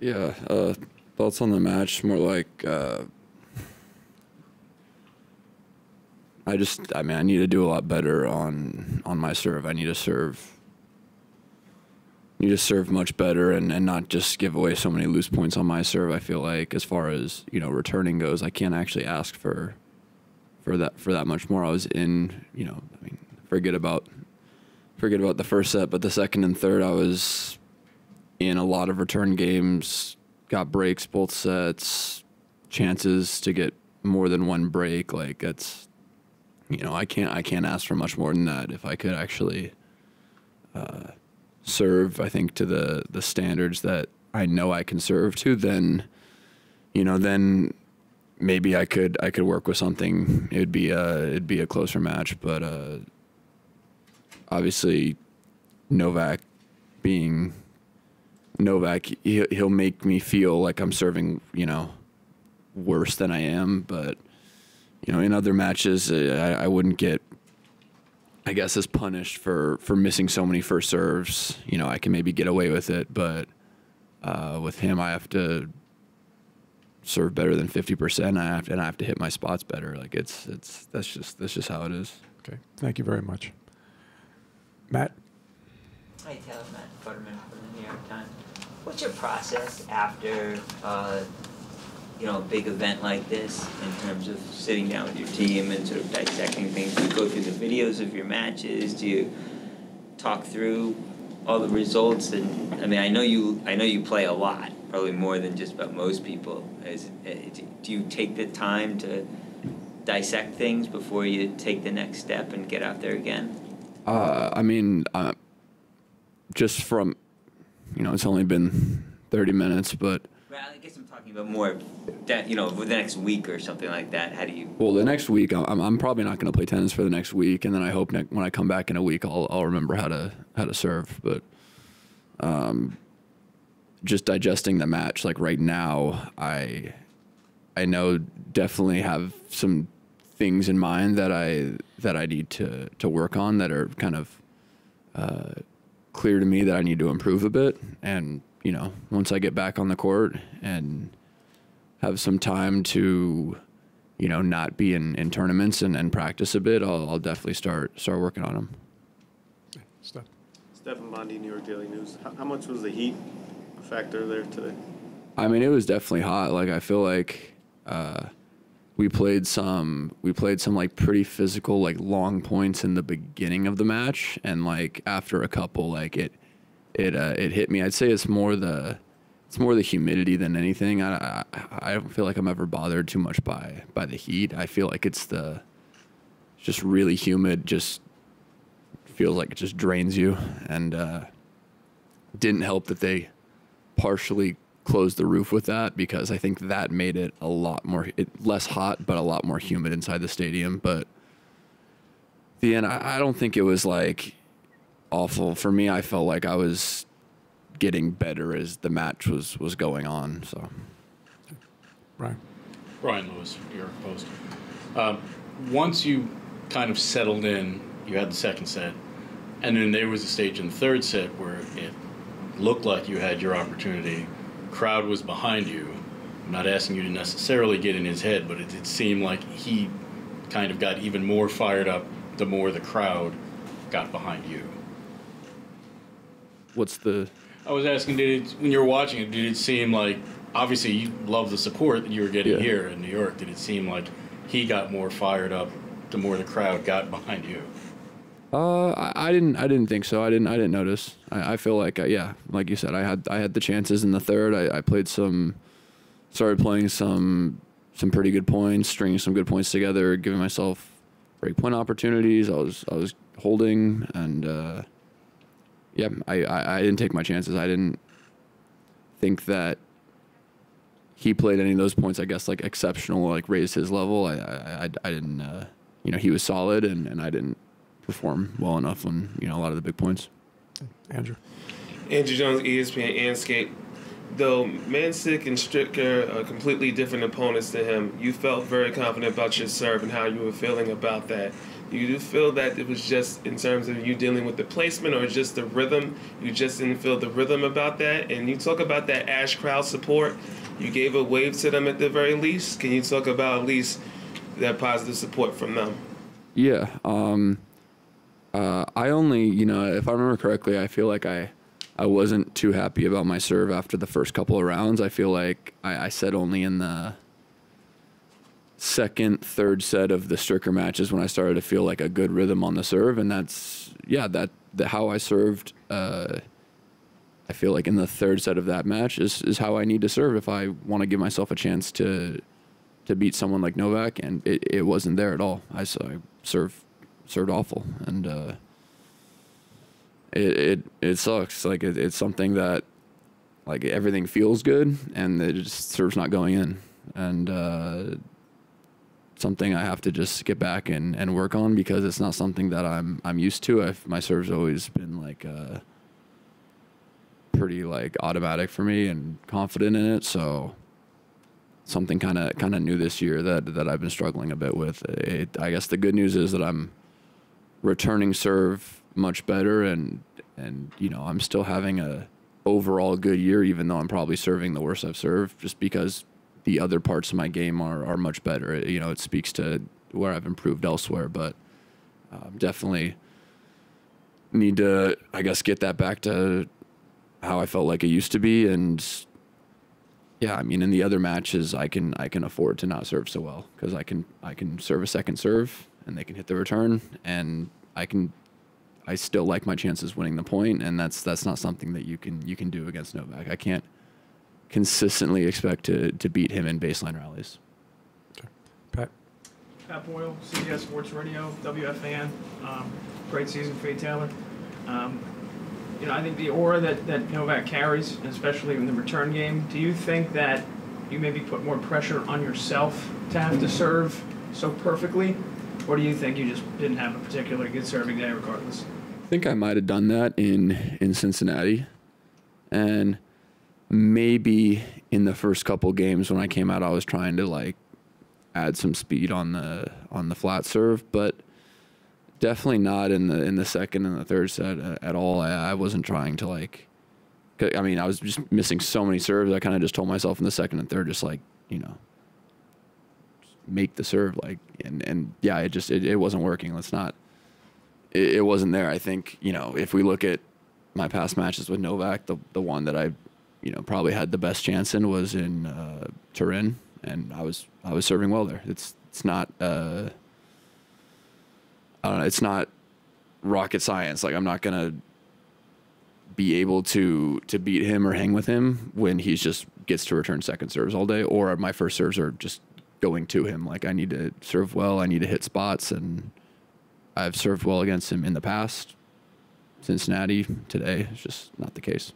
Yeah, uh, thoughts on the match? More like uh, I just, I mean, I need to do a lot better on on my serve. I need to serve, need to serve much better, and, and not just give away so many loose points on my serve. I feel like, as far as you know, returning goes, I can't actually ask for for that for that much more. I was in, you know, I mean, forget about forget about the first set, but the second and third, I was in a lot of return games, got breaks both sets, chances to get more than one break. Like that's, you know, I can't I can't ask for much more than that. If I could actually uh, serve, I think to the the standards that I know I can serve to, then, you know, then maybe I could I could work with something. It'd be a it'd be a closer match, but uh, obviously Novak being Novak, he, he'll make me feel like I'm serving, you know, worse than I am. But you know, in other matches, uh, I, I wouldn't get, I guess, as punished for for missing so many first serves. You know, I can maybe get away with it, but uh, with him, I have to serve better than fifty percent. I have to, and I have to hit my spots better. Like it's it's that's just that's just how it is. Okay, thank you very much. Matt? Hi, Taylor. Matt Futterman from the New York Times. What's your process after, uh, you know, a big event like this in terms of sitting down with your team and sort of dissecting things? Do you go through the videos of your matches? Do you talk through all the results? And I mean, I know you, I know you play a lot, probably more than just about most people. Is, uh, do you take the time to dissect things before you take the next step and get out there again? Uh, I mean, uh, just from, you know, it's only been 30 minutes, but Well, I guess I'm talking about more that you know, for the next week or something like that. How do you? well, the next week I'm, I'm probably not going to play tennis for the next week, and then I hope ne- when I come back in a week I'll I'll remember how to how to serve. But um, just digesting the match, like right now, I I know definitely have some things in mind that I that I need to to work on that are kind of uh, clear to me that I need to improve a bit. And you know, once I get back on the court and have some time to, you know, not be in, in tournaments and, and practice a bit, I'll, I'll definitely start start working on them. Steph? Stefan Bondy, New York Daily News. How, how much was the heat factor there today? I mean, it was definitely hot. Like I feel like uh, we played some we played some like pretty physical like long points in the beginning of the match, and like after a couple, like it it uh, it hit me. I'd say it's more the it's more the humidity than anything. I, I I don't feel like I'm ever bothered too much by by the heat. I feel like it's the just really humid. Just feels like it just drains you, and uh, didn't help that they partially closed the roof with that because I think that made it a lot more it, less hot, but a lot more humid inside the stadium. But the end, I, I don't think it was like awful for me. I felt like I was getting better as the match was was going on. So Brian? Brian Lewis, New York Post. Um, once you kind of settled in, you had the second set, and then there was a stage in the third set where it looked like you had your opportunity. Crowd was behind you. I'm not asking you to necessarily get in his head, but it, it seemed like he kind of got even more fired up the more the crowd got behind you. what's the I was asking, did it, when you were watching it, did it seem like obviously you love the support that you were getting Yeah. here in New York? Did it seem like he got more fired up the more the crowd got behind you? Uh, I, I didn't. I didn't think so. I didn't. I didn't notice. I, I feel like, uh, yeah, like you said, I had. I had the chances in the third. I, I played some. Started playing some. Some pretty good points, stringing some good points together, giving myself break point opportunities. I was. I was holding, and uh, yeah, I, I. I didn't take my chances. I didn't think that he played any of those points. I guess like exceptional, like raised his level. I. I. I, I didn't. Uh, you know, he was solid, and, and I didn't perform well enough on you know a lot of the big points. Andrew? Andrew Jones, ESPN, Anscape. Though Mensik and Stricker are completely different opponents to him, you felt very confident about your serve and how you were feeling about that. You do feel that it was just in terms of you dealing with the placement or just the rhythm. You just didn't feel the rhythm about that. And you talk about that Ashe crowd support. You gave a wave to them at the very least. Can you talk about at least that positive support from them? Yeah. Um, uh, I only, you know, if I remember correctly, I feel like I, I wasn't too happy about my serve after the first couple of rounds. I feel like I, I said only in the second, third set of the Stricker matches when I started to feel like a good rhythm on the serve, and that's yeah, that the, how I served. Uh, I feel like in the third set of that match is is how I need to serve if I want to give myself a chance to to beat someone like Novak, and it, it wasn't there at all. I, so I served served awful, and uh, it it it sucks. Like it, it's something that like everything feels good, and it just serves not going in, and uh, something I have to just get back and, and work on because it's not something that I'm I'm used to. My serve's always been like uh, pretty like automatic for me and confident in it, so something kind of kind of new this year that that I've been struggling a bit with. It, I guess the good news is that I'm returning serve much better and and you know I'm still having a overall good year even though I'm probably serving the worst I've served just because the other parts of my game are are much better. It, you know, it speaks to where I've improved elsewhere, but um, definitely need to I guess get that back to how I felt like it used to be and yeah, I mean, in the other matches, I can I can afford to not serve so well because I can I can serve a second serve and they can hit the return, and I can I still like my chances winning the point, and that's that's not something that you can you can do against Novak. I can't consistently expect to to beat him in baseline rallies. Pat? Pat Boyle, CBS Sports Radio, WFAN. Um, great season for you, Taylor. Um, you know, I think the aura that, that Novak carries, especially in the return game, do you think that you maybe put more pressure on yourself to have to serve so perfectly? Or do you think you just didn't have a particularly good serving day regardless? I think I might have done that in in Cincinnati, and maybe in the first couple games when I came out, I was trying to like add some speed on the on the flat serve, but definitely not in the in the second and the third set uh, at all. I, I wasn't trying to like. I mean, I was just missing so many serves. I kind of just told myself in the second and third, just like you know, make the serve like and and yeah, it just it, it wasn't working. Let's not. It, it wasn't there. I think you know if we look at my past matches with Novak, the the one that I, you know, probably had the best chance in was in uh, Turin, and I was I was serving well there. It's it's not. Uh, I don't know. It's not rocket science. Like I'm not gonna be able to to beat him or hang with him when he's just gets to return second serves all day, or my first serves are just going to him. Like I need to serve well. I need to hit spots, and I've served well against him in the past. Cincinnati today is just not the case.